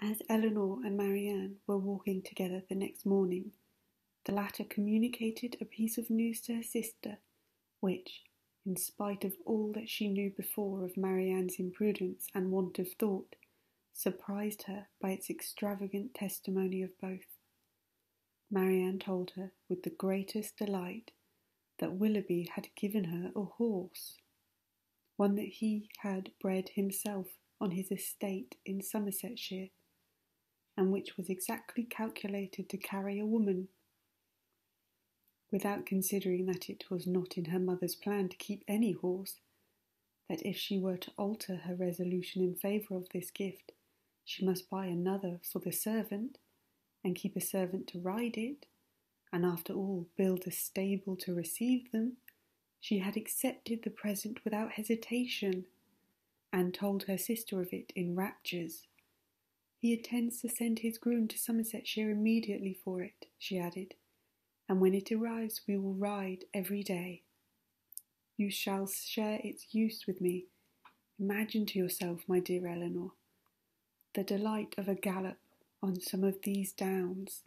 As Elinor and Marianne were walking together the next morning, the latter communicated a piece of news to her sister, which, in spite of all that she knew before of Marianne's imprudence and want of thought, surprised her by its extravagant testimony of both. Marianne told her with the greatest delight that Willoughby had given her a horse, one that he had bred himself on his estate in Somersetshire, and which was exactly calculated to carry a woman. Without considering that it was not in her mother's plan to keep any horse, that if she were to alter her resolution in favour of this gift, she must buy another for the servant and keep a servant to ride it, and after all build a stable to receive them, she had accepted the present without hesitation, and told her sister of it in raptures. He intends to send his groom to Somersetshire immediately for it, she added, and when it arrives we will ride every day. You shall share its use with me. Imagine to yourself, my dear Elinor, the delight of a gallop on some of these downs.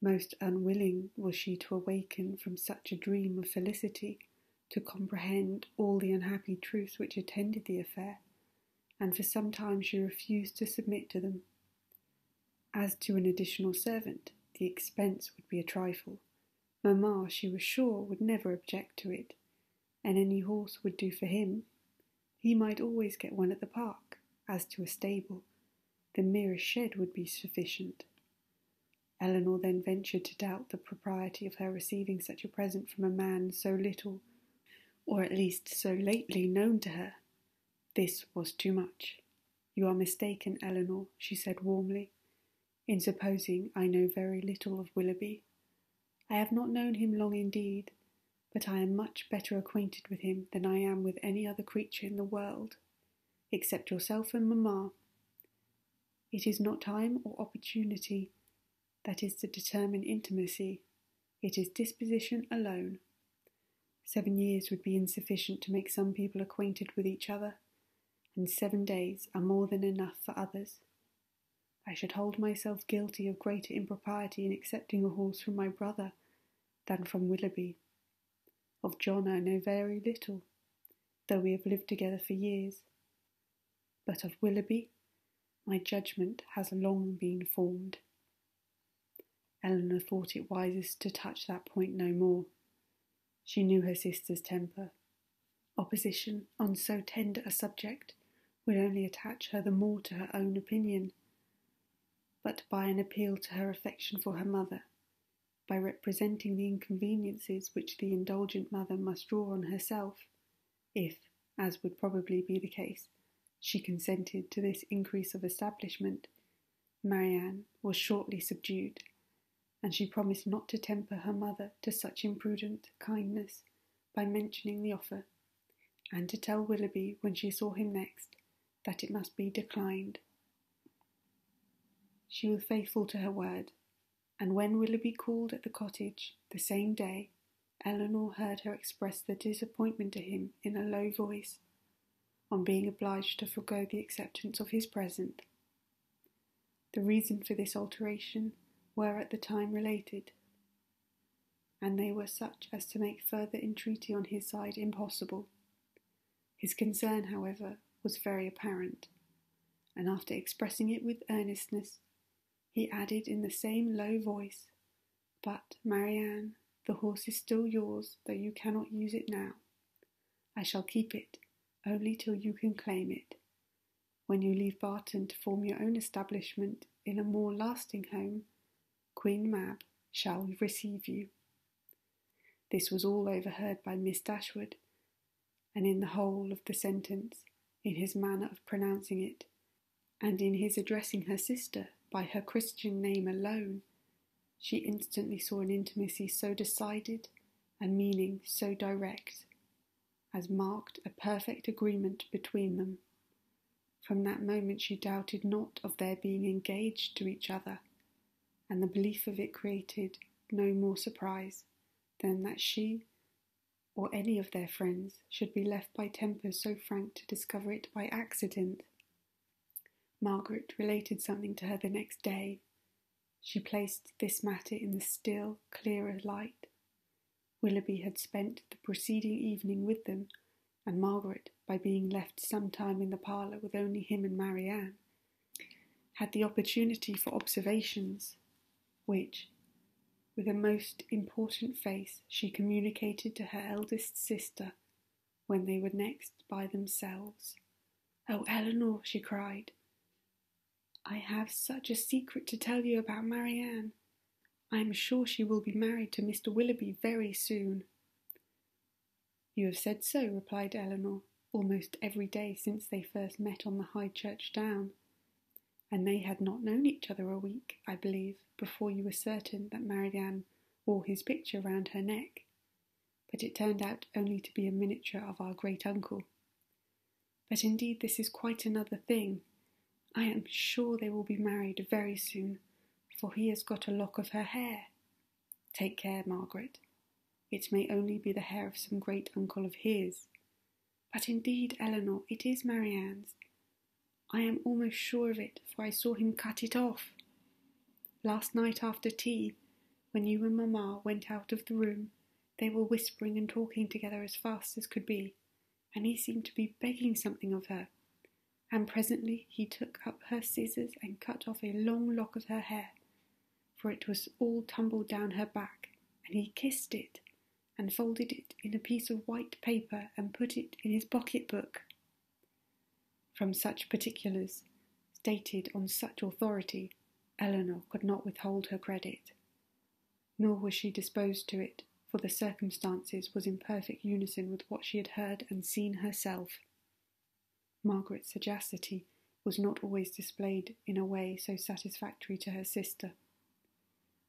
Most unwilling was she to awaken from such a dream of felicity, to comprehend all the unhappy truths which attended the affair, and for some time she refused to submit to them. As to an additional servant, the expense would be a trifle. Mamma, she was sure, would never object to it, and any horse would do for him. He might always get one at the park. As to a stable, the merest shed would be sufficient. Elinor then ventured to doubt the propriety of her receiving such a present from a man so little, or at least so lately, known to her. This was too much. You are mistaken, Elinor, she said warmly, in supposing I know very little of Willoughby. I have not known him long indeed, but I am much better acquainted with him than I am with any other creature in the world, except yourself and mamma. It is not time or opportunity that is to determine intimacy, it is disposition alone. Seven years would be insufficient to make some people acquainted with each other, and seven days are more than enough for others. I should hold myself guilty of greater impropriety in accepting a horse from my brother than from Willoughby. Of John I know very little, though we have lived together for years. But of Willoughby my judgment has long been formed. Elinor thought it wisest to touch that point no more. She knew her sister's temper. Opposition on so tender a subject would only attach her the more to her own opinion. But by an appeal to her affection for her mother, by representing the inconveniences which the indulgent mother must draw on herself, if, as would probably be the case, she consented to this increase of establishment. Marianne was shortly subdued, and she promised not to temper her mother to such imprudent kindness by mentioning the offer, and to tell Willoughby when she saw him next that it must be declined. She was faithful to her word, and when Willoughby called at the cottage the same day, Elinor heard her express the disappointment to him in a low voice on being obliged to forego the acceptance of his present. The reason for this alteration were at the time related, and they were such as to make further entreaty on his side impossible. His concern, however, was very apparent, and after expressing it with earnestness, he added in the same low voice, But, Marianne, the horse is still yours, though you cannot use it now. I shall keep it only till you can claim it. When you leave Barton to form your own establishment in a more lasting home, Queen Mab shall receive you. This was all overheard by Miss Dashwood, and in the whole of the sentence, in his manner of pronouncing it, and in his addressing her sister by her Christian name alone, she instantly saw an intimacy so decided, a meaning so direct, as marked a perfect agreement between them. From that moment she doubted not of their being engaged to each other, and the belief of it created no more surprise than that she or any of their friends should be left by tempers so frank to discover it by accident. Margaret related something to her the next day. She placed this matter in the still, clearer light. Willoughby had spent the preceding evening with them, and Margaret, by being left some time in the parlour with only him and Marianne, had the opportunity for observations, which, with a most important face, she communicated to her eldest sister when they were next by themselves. Oh, Elinor, she cried, I have such a secret to tell you about Marianne. I am sure she will be married to Mr. Willoughby very soon. You have said so, replied Elinor, almost every day since they first met on the High Church Down. And they had not known each other a week, I believe, before you were certain that Marianne wore his picture round her neck. But it turned out only to be a miniature of our great uncle. But indeed, this is quite another thing. I am sure they will be married very soon, for he has got a lock of her hair. Take care, Margaret. It may only be the hair of some great uncle of his. But indeed, Elinor, it is Marianne's. I am almost sure of it, for I saw him cut it off. Last night after tea, when you and Mamma went out of the room, they were whispering and talking together as fast as could be, and he seemed to be begging something of her and presently he took up her scissors and cut off a long lock of her hair, for it was all tumbled down her back, and he kissed it, and folded it in a piece of white paper, and put it in his pocket book. From such particulars, stated on such authority, Elinor could not withhold her credit. Nor was she disposed to it, for the circumstances was in perfect unison with what she had heard and seen herself. Margaret's sagacity was not always displayed in a way so satisfactory to her sister.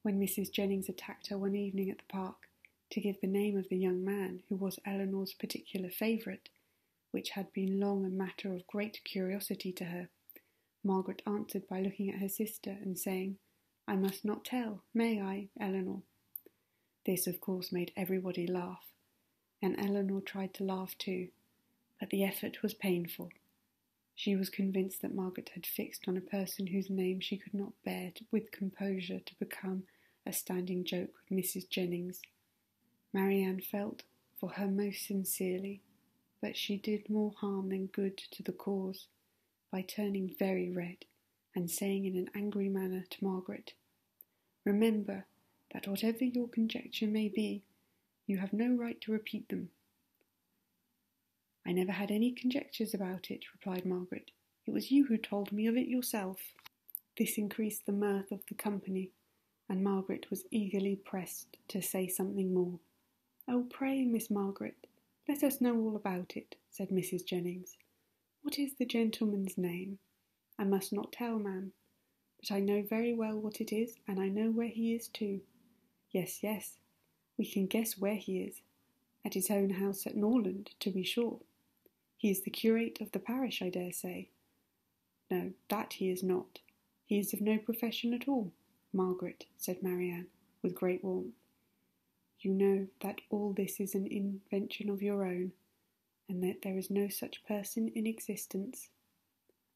When Mrs. Jennings attacked her one evening at the park to give the name of the young man who was Elinor's particular favourite, which had been long a matter of great curiosity to her, Margaret answered by looking at her sister and saying, I must not tell, may I, Elinor? This, of course, made everybody laugh, and Elinor tried to laugh too, but the effort was painful. She was convinced that Margaret had fixed on a person whose name she could not bear to, with composure to become a standing joke with Mrs. Jennings. Marianne felt for her most sincerely, but she did more harm than good to the cause by turning very red and saying in an angry manner to Margaret, Remember that whatever your conjecture may be, you have no right to repeat them. I never had any conjectures about it, replied Margaret. It was you who told me of it yourself. This increased the mirth of the company, and Margaret was eagerly pressed to say something more. Oh, pray, Miss Margaret, let us know all about it, said Mrs. Jennings. What is the gentleman's name? I must not tell, ma'am, but I know very well what it is, and I know where he is too. Yes, yes, we can guess where he is. At his own house at Norland, to be sure. He is the curate of the parish, I dare say. No, that he is not. He is of no profession at all, Margaret, said Marianne, with great warmth. You know that all this is an invention of your own, and that there is no such person in existence.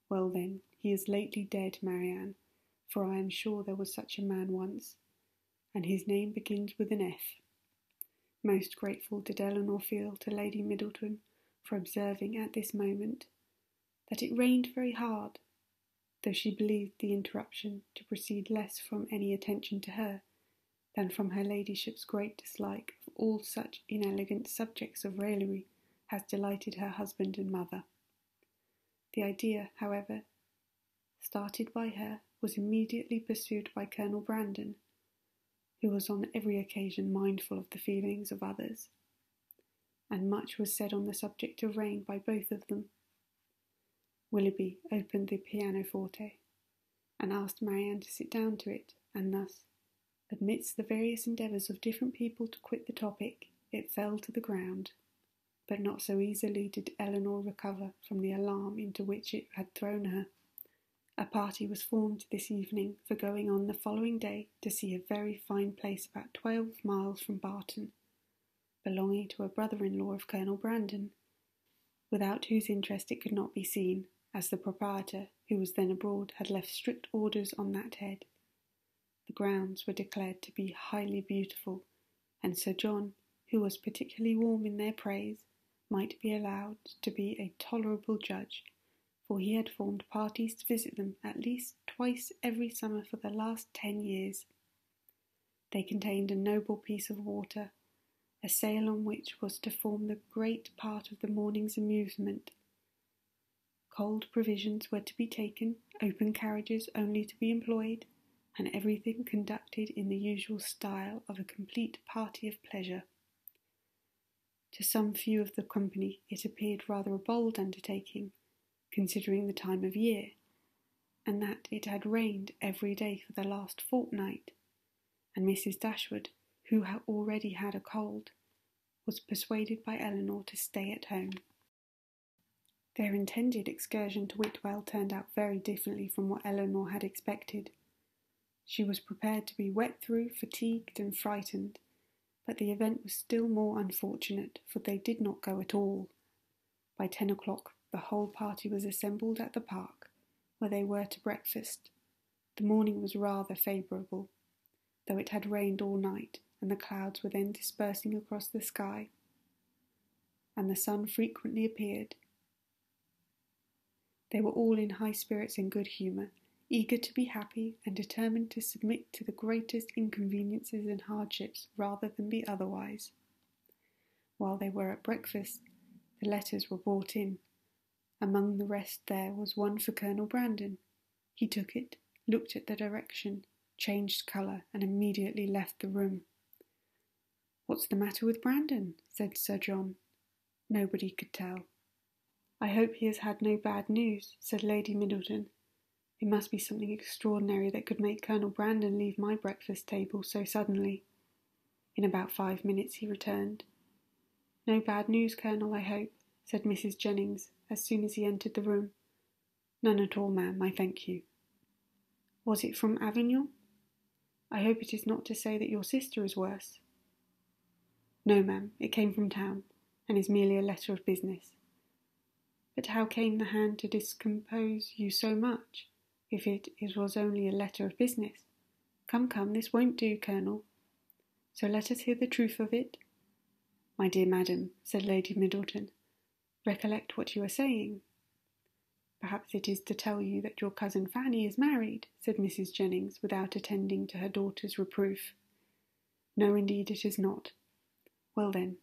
Well, then, he is lately dead, Marianne, for I am sure there was such a man once, and his name begins with an F. Most grateful did Elinor feel to Lady Middleton for observing at this moment that it rained very hard, though she believed the interruption to proceed less from any attention to her than from her ladyship's great dislike of all such inelegant subjects of raillery as delighted her husband and mother. The idea, however, started by her, was immediately pursued by Colonel Brandon, who was on every occasion mindful of the feelings of others and much was said on the subject of rain by both of them. Willoughby opened the pianoforte and asked Marianne to sit down to it, and thus, amidst the various endeavours of different people to quit the topic, it fell to the ground. But not so easily did Elinor recover from the alarm into which it had thrown her. A party was formed this evening for going on the following day to see a very fine place about twelve miles from Barton belonging to a brother in law of Colonel Brandon, without whose interest it could not be seen, as the proprietor, who was then abroad, had left strict orders on that head. The grounds were declared to be highly beautiful, and Sir John, who was particularly warm in their praise, might be allowed to be a tolerable judge, for he had formed parties to visit them at least twice every summer for the last ten years. They contained a noble piece of water, a sail on which was to form the great part of the morning's amusement. Cold provisions were to be taken, open carriages only to be employed, and everything conducted in the usual style of a complete party of pleasure. To some few of the company it appeared rather a bold undertaking, considering the time of year, and that it had rained every day for the last fortnight, and Mrs. Dashwood, who had already had a cold, was persuaded by Elinor to stay at home. Their intended excursion to Whitwell turned out very differently from what Elinor had expected. She was prepared to be wet through, fatigued, and frightened, but the event was still more unfortunate, for they did not go at all. By ten o'clock, the whole party was assembled at the park, where they were to breakfast. The morning was rather favourable, though it had rained all night, and the clouds were then dispersing across the sky, and the sun frequently appeared. They were all in high spirits and good humour, eager to be happy and determined to submit to the greatest inconveniences and hardships rather than be otherwise. While they were at breakfast, the letters were brought in. Among the rest, there was one for Colonel Brandon. He took it, looked at the direction, changed colour, and immediately left the room. What's the matter with Brandon? said Sir John. Nobody could tell. I hope he has had no bad news, said Lady Middleton. It must be something extraordinary that could make Colonel Brandon leave my breakfast table so suddenly. In about five minutes he returned. No bad news, Colonel, I hope, said Mrs. Jennings as soon as he entered the room. None at all, ma'am, I thank you. Was it from Avignon? I hope it is not to say that your sister is worse. No, ma'am, it came from town, and is merely a letter of business. But how came the hand to discompose you so much? If it, it was only a letter of business. Come, come, this won't do, Colonel. So let us hear the truth of it. My dear madam, said Lady Middleton, recollect what you are saying. Perhaps it is to tell you that your cousin Fanny is married, said Mrs. Jennings, without attending to her daughter's reproof. No, indeed, it is not. Well, then,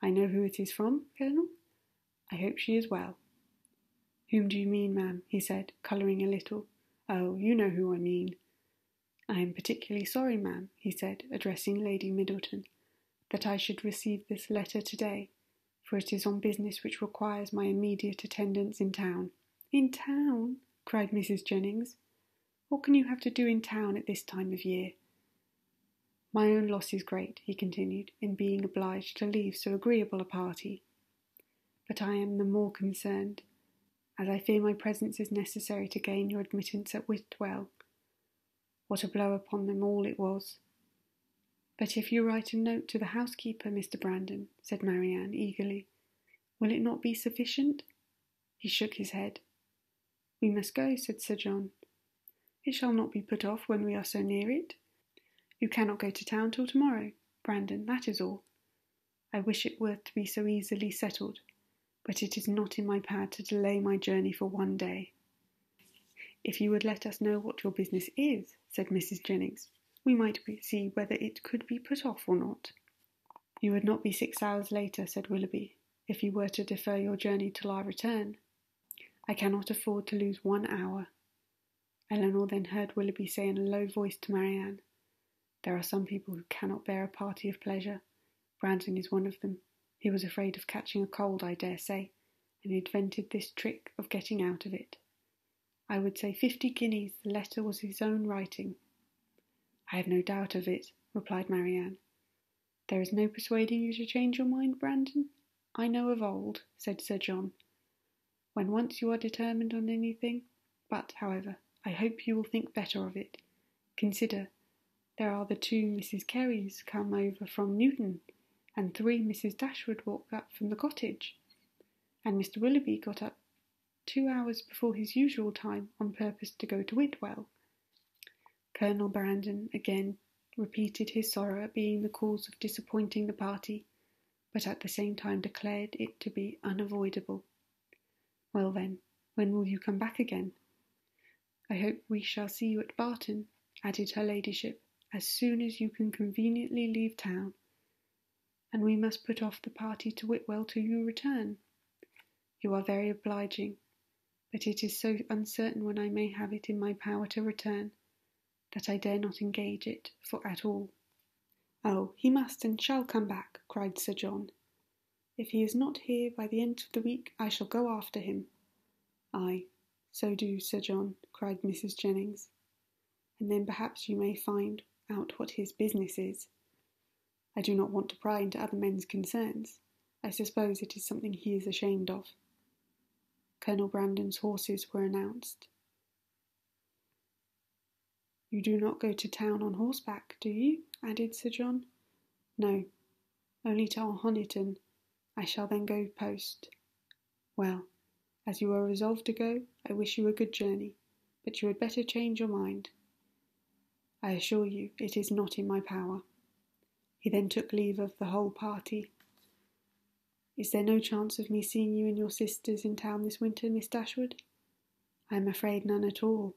I know who it is from, Colonel. I hope she is well. Whom do you mean, ma'am? he said, colouring a little. Oh, you know who I mean. I am particularly sorry, ma'am, he said, addressing Lady Middleton, that I should receive this letter today, for it is on business which requires my immediate attendance in town. In town? cried Mrs. Jennings. What can you have to do in town at this time of year? My own loss is great, he continued, in being obliged to leave so agreeable a party. But I am the more concerned as I fear my presence is necessary to gain your admittance at Whitwell. What a blow upon them all it was! But if you write a note to the housekeeper, Mr. Brandon, said Marianne eagerly, will it not be sufficient? He shook his head. We must go, said Sir John. It shall not be put off when we are so near it. You cannot go to town till tomorrow, Brandon, that is all. I wish it were to be so easily settled but it is not in my power to delay my journey for one day. If you would let us know what your business is, said Mrs. Jennings, we might see whether it could be put off or not. You would not be six hours later, said Willoughby, if you were to defer your journey till our return. I cannot afford to lose one hour. Elinor then heard Willoughby say in a low voice to Marianne, There are some people who cannot bear a party of pleasure. Brandon is one of them. He was afraid of catching a cold, I dare say, and invented this trick of getting out of it. I would say fifty guineas the letter was his own writing. I have no doubt of it, replied Marianne. There is no persuading you to change your mind, Brandon? I know of old, said Sir John. When once you are determined on anything, but, however, I hope you will think better of it. Consider, there are the two Mrs. Careys come over from Newton and three Mrs. Dashwood walked up from the cottage, and Mr. Willoughby got up two hours before his usual time on purpose to go to Whitwell. Colonel Brandon again repeated his sorrow at being the cause of disappointing the party, but at the same time declared it to be unavoidable. Well then, when will you come back again? I hope we shall see you at Barton, added her ladyship, as soon as you can conveniently leave town. And we must put off the party to Whitwell till you return. You are very obliging, but it is so uncertain when I may have it in my power to return, that I dare not engage it for at all. Oh, he must and shall come back, cried Sir John. If he is not here by the end of the week, I shall go after him. Ay, so do, Sir John, cried Mrs. Jennings, and then perhaps you may find out what his business is. I do not want to pry into other men's concerns. I suppose it is something he is ashamed of. Colonel Brandon's horses were announced. You do not go to town on horseback, do you? added Sir John. No, only to Honiton. I shall then go post. Well, as you are resolved to go, I wish you a good journey, but you had better change your mind. I assure you it is not in my power. He then took leave of the whole party. Is there no chance of me seeing you and your sisters in town this winter, Miss Dashwood? I am afraid none at all.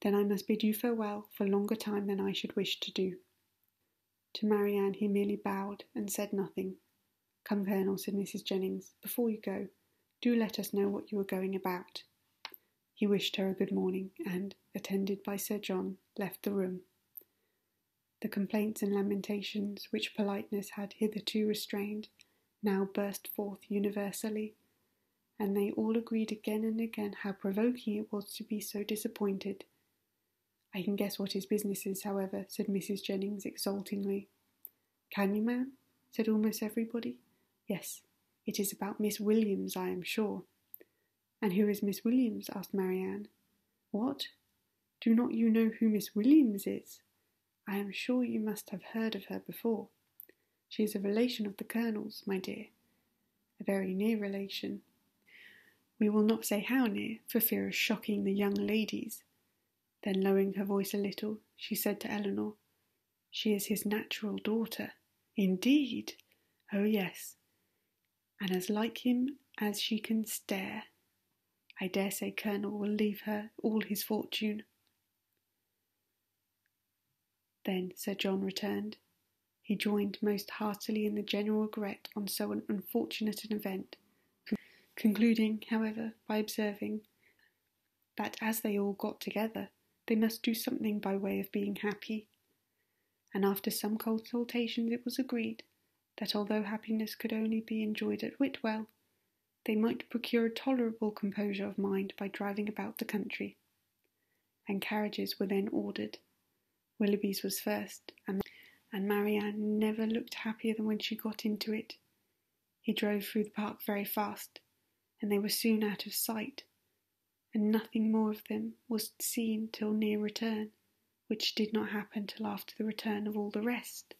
Then I must bid you farewell for longer time than I should wish to do. To Marianne he merely bowed and said nothing. Come, Colonel, said Mrs. Jennings, before you go, do let us know what you are going about. He wished her a good morning, and, attended by Sir John, left the room. The complaints and lamentations which politeness had hitherto restrained now burst forth universally, and they all agreed again and again how provoking it was to be so disappointed. I can guess what his business is, however, said Mrs. Jennings exultingly. Can you, ma'am? said almost everybody. Yes, it is about Miss Williams, I am sure. And who is Miss Williams? asked Marianne. What? Do not you know who Miss Williams is? I am sure you must have heard of her before. She is a relation of the Colonel's, my dear. A very near relation. We will not say how near, for fear of shocking the young ladies. Then, lowering her voice a little, she said to Elinor, She is his natural daughter. Indeed! Oh, yes and as like him as she can stare. I dare say Colonel will leave her all his fortune. Then Sir John returned. He joined most heartily in the general regret on so an unfortunate an event, concluding, however, by observing that as they all got together, they must do something by way of being happy. And after some consultations, it was agreed that although happiness could only be enjoyed at Whitwell, they might procure a tolerable composure of mind by driving about the country. And carriages were then ordered. Willoughby's was first, and, and Marianne never looked happier than when she got into it. He drove through the park very fast, and they were soon out of sight, and nothing more of them was seen till near return, which did not happen till after the return of all the rest.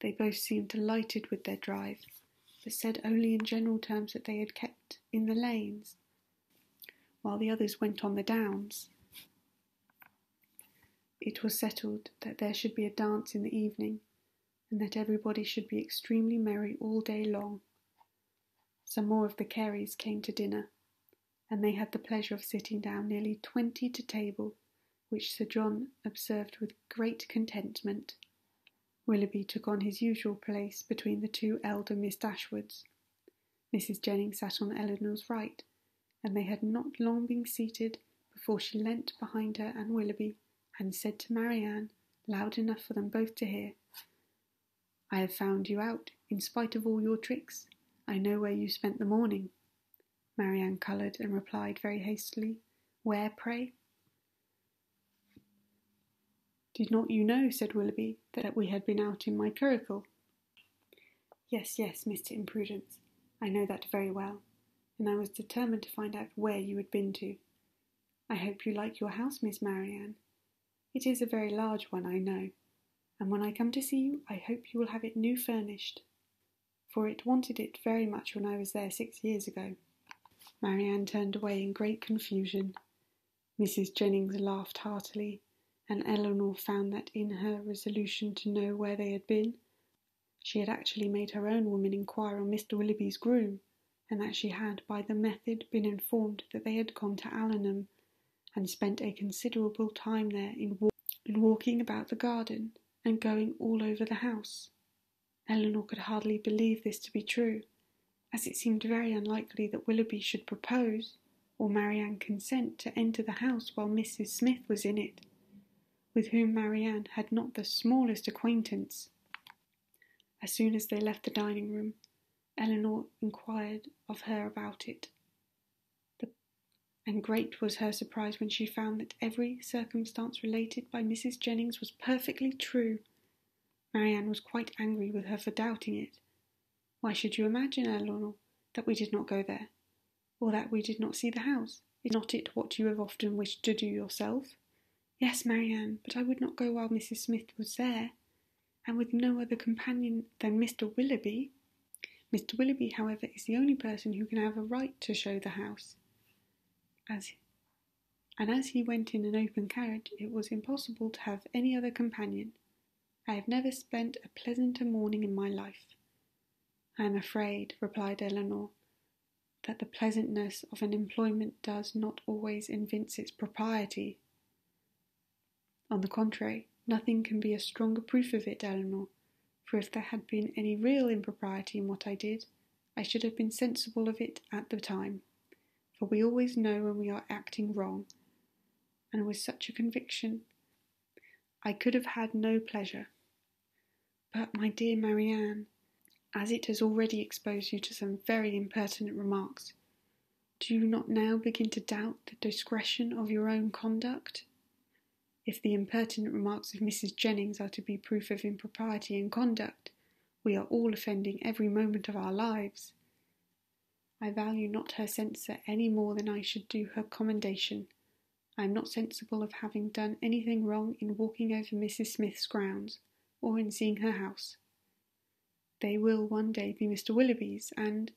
They both seemed delighted with their drive, but said only in general terms that they had kept in the lanes, while the others went on the downs. It was settled that there should be a dance in the evening, and that everybody should be extremely merry all day long. Some more of the Careys came to dinner, and they had the pleasure of sitting down nearly twenty to table, which Sir John observed with great contentment. Willoughby took on his usual place between the two elder Miss Dashwoods. Mrs. Jennings sat on Elinor's right, and they had not long been seated before she leant behind her and Willoughby and said to Marianne, loud enough for them both to hear, I have found you out, in spite of all your tricks. I know where you spent the morning. Marianne coloured and replied very hastily, Where, pray? Did not you know, said Willoughby, that we had been out in my curricle? Yes, yes, Mr. Imprudence, I know that very well, and I was determined to find out where you had been to. I hope you like your house, Miss Marianne. It is a very large one, I know, and when I come to see you, I hope you will have it new furnished, for it wanted it very much when I was there six years ago. Marianne turned away in great confusion. Mrs. Jennings laughed heartily, and Elinor found that in her resolution to know where they had been, she had actually made her own woman inquire on Mr. Willoughby's groom, and that she had by the method been informed that they had gone to Allenham, and spent a considerable time there in, walk- in walking about the garden and going all over the house. Elinor could hardly believe this to be true, as it seemed very unlikely that Willoughby should propose or Marianne consent to enter the house while Mrs. Smith was in it, with whom Marianne had not the smallest acquaintance. As soon as they left the dining room, Elinor inquired of her about it, and great was her surprise when she found that every circumstance related by Mrs. Jennings was perfectly true. Marianne was quite angry with her for doubting it. Why should you imagine, Elinor, that we did not go there, or that we did not see the house? Is not it what you have often wished to do yourself? Yes, Marianne, but I would not go while Mrs. Smith was there and with no other companion than Mr. Willoughby. Mr. Willoughby, however, is the only person who can have a right to show the house. As and as he went in an open carriage, it was impossible to have any other companion. I have never spent a pleasanter morning in my life. I am afraid, replied Elinor, that the pleasantness of an employment does not always evince its propriety. On the contrary, Nothing can be a stronger proof of it, Elinor, for if there had been any real impropriety in what I did, I should have been sensible of it at the time, for we always know when we are acting wrong, and with such a conviction, I could have had no pleasure. But, my dear Marianne, as it has already exposed you to some very impertinent remarks, do you not now begin to doubt the discretion of your own conduct? If the impertinent remarks of Mrs. Jennings are to be proof of impropriety in conduct, we are all offending every moment of our lives. I value not her censure any more than I should do her commendation. I am not sensible of having done anything wrong in walking over Mrs. Smith's grounds, or in seeing her house. They will one day be Mr. Willoughby's, and,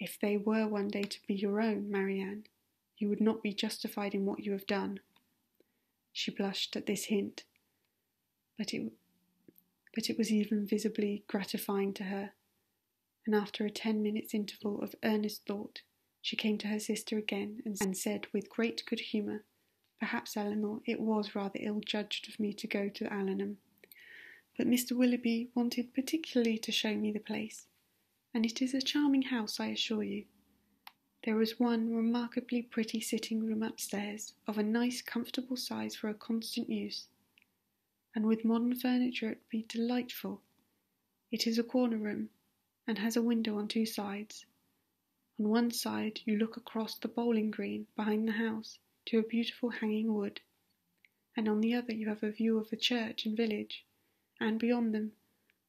if they were one day to be your own, Marianne, you would not be justified in what you have done. She blushed at this hint, but it, but it was even visibly gratifying to her, and after a ten minutes' interval of earnest thought, she came to her sister again and, said with great good humour, Perhaps, Elinor, it was rather ill judged of me to go to Allenham, but Mr. Willoughby wanted particularly to show me the place, and it is a charming house, I assure you. There is one remarkably pretty sitting room upstairs, of a nice comfortable size for a constant use, and with modern furniture it would be delightful. It is a corner room, and has a window on two sides. On one side you look across the bowling green behind the house to a beautiful hanging wood, and on the other you have a view of the church and village, and beyond them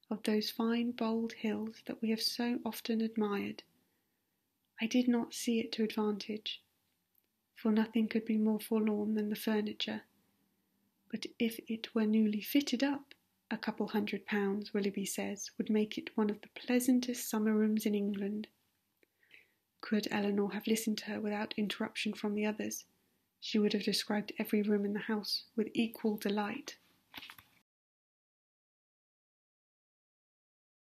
of those fine bold hills that we have so often admired. I did not see it to advantage, for nothing could be more forlorn than the furniture. But if it were newly fitted up, a couple hundred pounds, Willoughby says, would make it one of the pleasantest summer rooms in England. Could Elinor have listened to her without interruption from the others, she would have described every room in the house with equal delight.